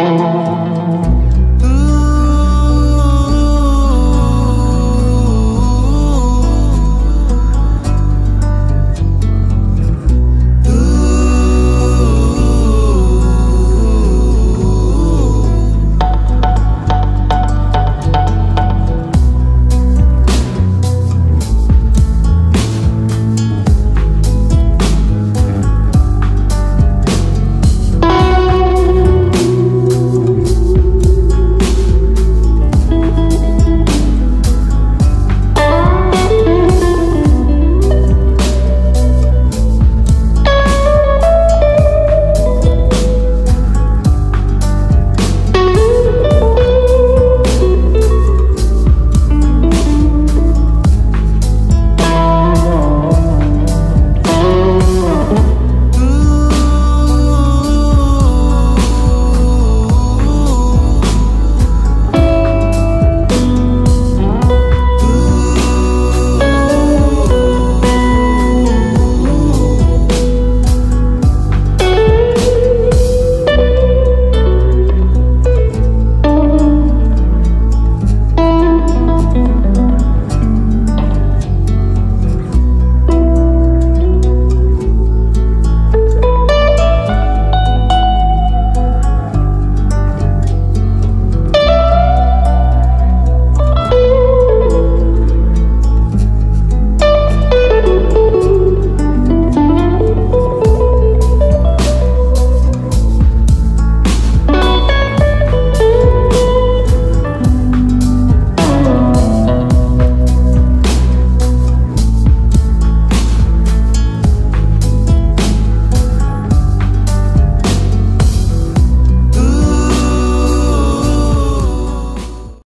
Oh.